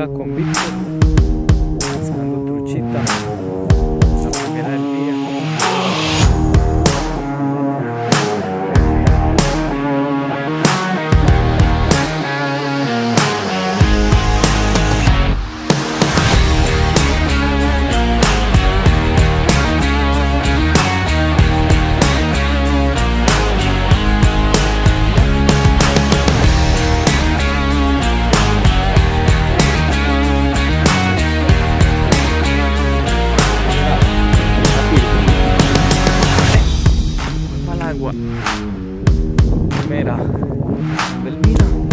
llega con Víctor. الاجواء المينا بالمينا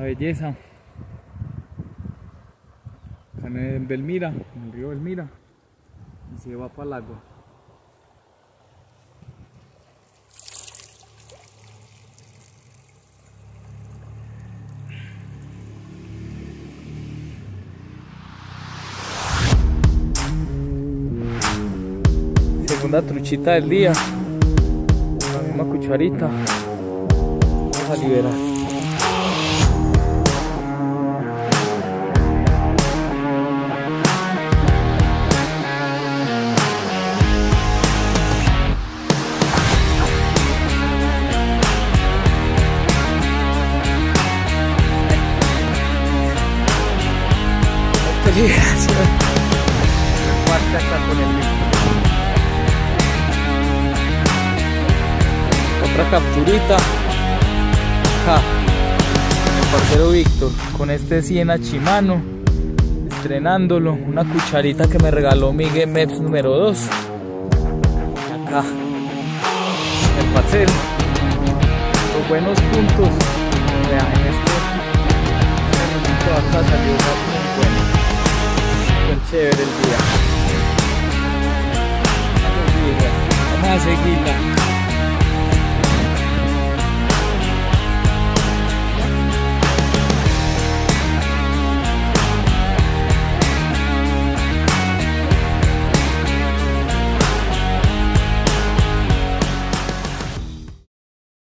La belleza. Acá en Belmira, en el río Belmira. Y se va para el agua. Segunda truchita del día. La misma cucharita. Vamos a liberar. Otra capturita. Acá el parcero Víctor con este 100 a Chimano estrenándolo una cucharita que me regaló Miguel Meps número 2 acá el parcero los buenos puntos seguida.